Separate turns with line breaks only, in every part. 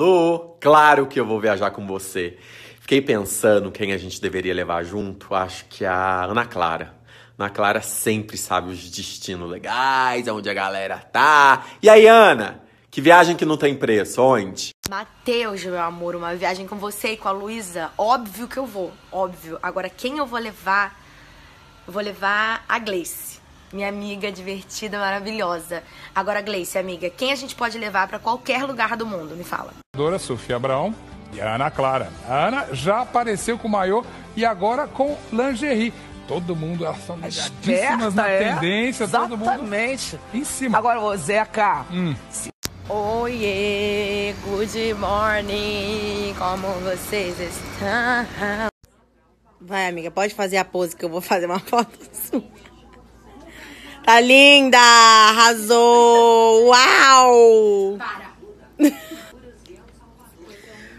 Lu, claro que eu vou viajar com você. Fiquei pensando quem a gente deveria levar junto. Acho que a Ana Clara. Ana Clara sempre sabe os destinos legais, onde a galera tá. E aí, Ana? Que viagem que não tem preço? Onde?
Matheus, meu amor, uma viagem com você e com a Luísa. Óbvio que eu vou, óbvio. Agora, quem eu vou levar? Eu vou levar a Gleice. Minha amiga divertida, maravilhosa. Agora, Gleice, amiga, quem a gente pode levar para qualquer lugar do mundo? Me fala.
Dora Sofia Abraão e a Ana Clara. A Ana já apareceu com maiô e agora com lingerie. Todo mundo, elas são ligadíssimas na
é?
tendência, todo mundo
Exatamente.
em cima.
Agora, ô Zeca,
Hum.
Oiê, good morning, como vocês estão?
Vai, amiga, pode fazer a pose que eu vou fazer uma foto sua. Tá linda! Arrasou! Uau!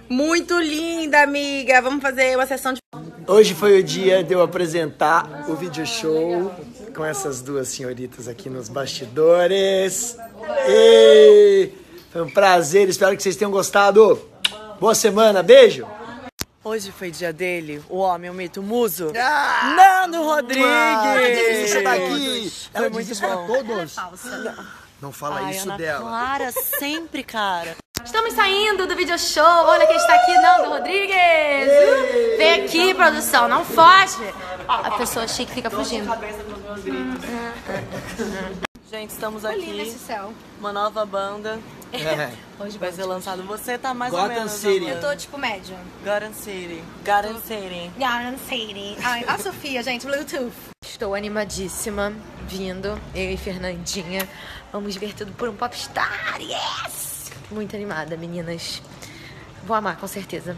Muito linda, amiga. Vamos fazer uma sessão de
Hoje foi o dia de eu apresentar o vídeo show com essas duas senhoritas aqui nos bastidores. E foi um prazer, espero que vocês tenham gostado. Boa semana, beijo!
Hoje foi dia dele, o homem, o mito, o muso.
Ah,
Nando Rodrigues!
Você tá aqui! Ela
muito
isso pra
bom.
todos. Não fala
Ai,
isso
Ana
dela.
Clara, sempre, cara.
Estamos saindo do video show. Olha quem está aqui, Nando Rodrigues. Uh, Vem aqui, produção, não foge. Ó, a pessoa chique fica fugindo.
Gente, estamos aqui.
nesse céu.
Uma nova banda.
É.
Hoje vai ser lançado. Você tá mais ou
Gotham
menos.
City.
Eu tô tipo médium.
Garden City. Garden City.
Garden City. Ai, a Sofia, gente, Bluetooth. Estou animadíssima, vindo, eu e Fernandinha. Vamos ver tudo por um popstar, yes! Muito animada, meninas. Vou amar, com certeza.